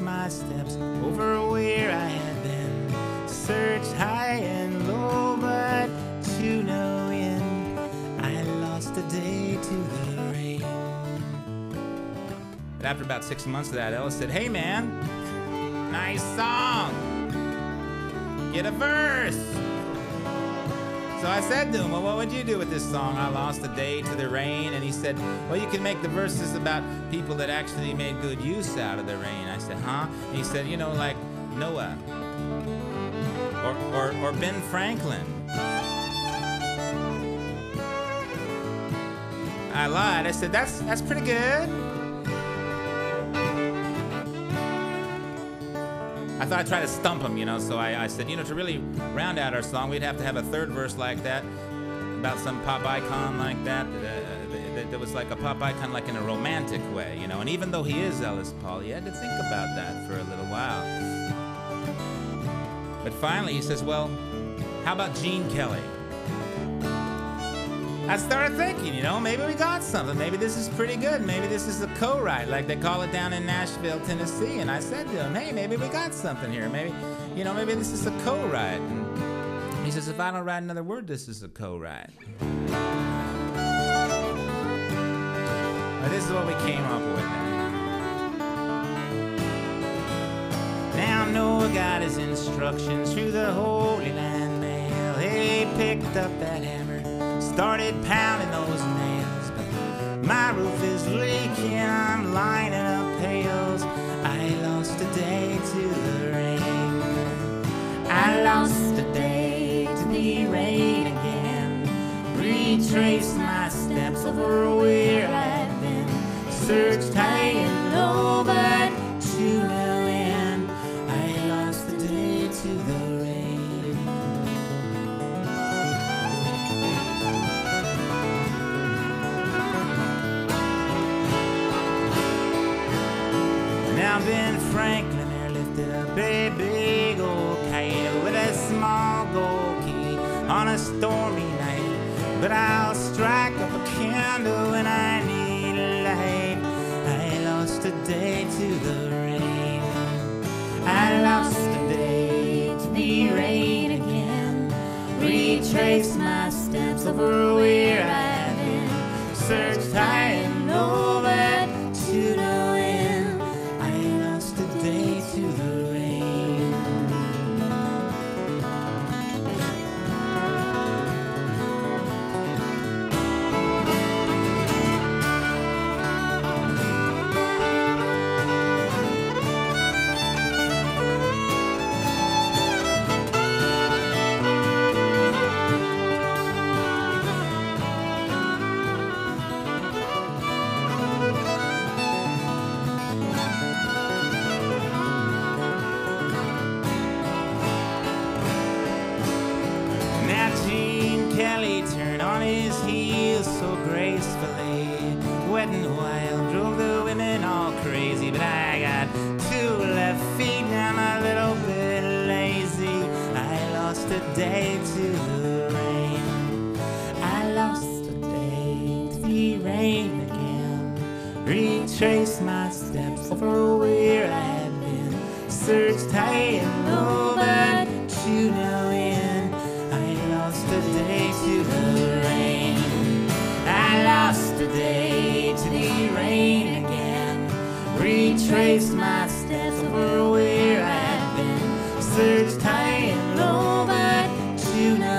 my steps over where I had been. Searched high and low, but to no end. I lost a day to the rain. But after about six months of that, Ellis said, Hey man, nice song. Get a verse. So I said to him, Well, what would you do with this song? I lost a day to the rain. And he said, Well, you can make the verses about people that actually made good use out of the rain. I said, Huh? And he said, You know, like Noah or, or, or Ben Franklin. I lied. I said, That's, that's pretty good. I thought I'd try to stump him, you know, so I, I said, you know, to really round out our song, we'd have to have a third verse like that, about some pop icon like that, uh, that, that was like a pop icon, like in a romantic way, you know. And even though he is Ellis Paul, he had to think about that for a little while. But finally, he says, well, how about Gene Kelly? I started thinking, you know, maybe we got something. Maybe this is pretty good. Maybe this is a co-write, like they call it down in Nashville, Tennessee. And I said to him, hey, maybe we got something here. Maybe, you know, maybe this is a co-write. And he says, if I don't write another word, this is a co-write. But this is what we came up with. Now Noah got his instructions through the Holy Land mail. He picked up that hammer, started pounding those nails. But my roof is leaking, I'm lining up pails. I lost a day to the rain. I lost a day to the rain again. Retraced my steps over where I'd been. Searched high Now Ben Franklin there lifted up a big old kite with a small gold key on a stormy night. But I'll strike up a candle when I need a light. I lost a day to the rain. I lost a day to the rain again. Retraced my steps over where I've been. Searched high and low, Kelly turned on his heels so gracefully. Wet and wild, drove the women all crazy. But I got two left feet and I'm a little bit lazy. I lost a day to the rain. I lost a day to the rain again. Retraced my steps over where I had been. Searched high and low, but to Buzzards tying low, but tonight.